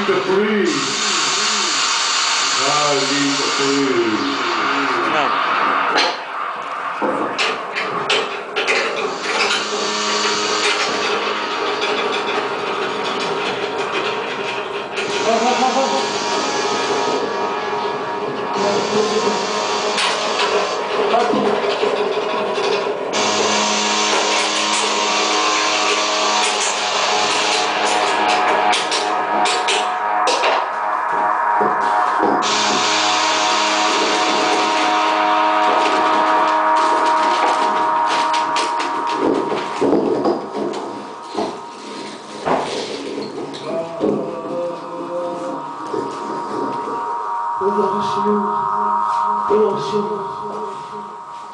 lead the free. Now lead the free. No. Oh, oh, oh, oh.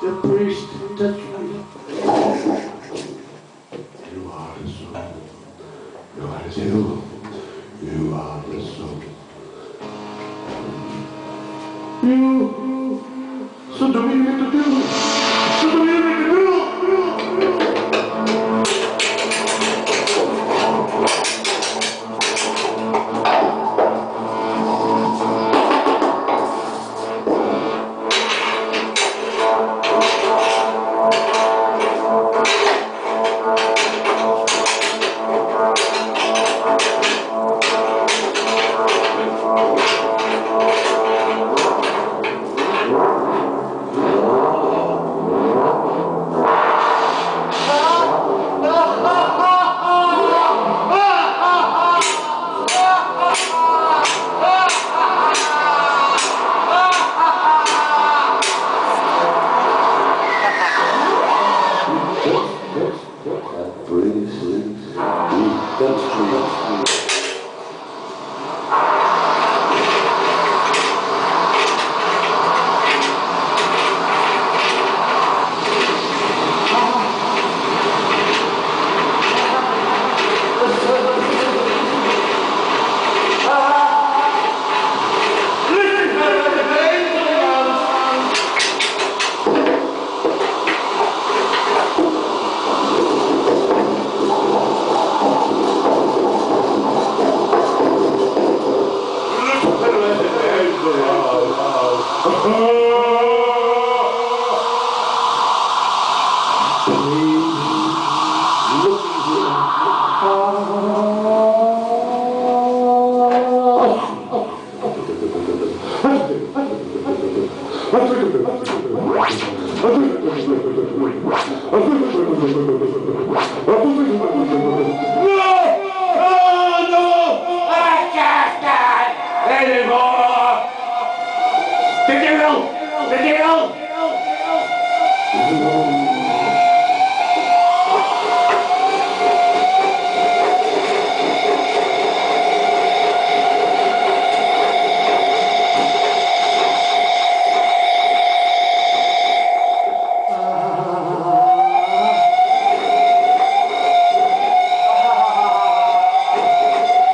The priest touch me. You are the soul. You are the soul. You are the soul. You. No! No! I can't stand anymore! Bebeirão! Bebeirão! É ha ah!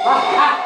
ah! ha! Ah!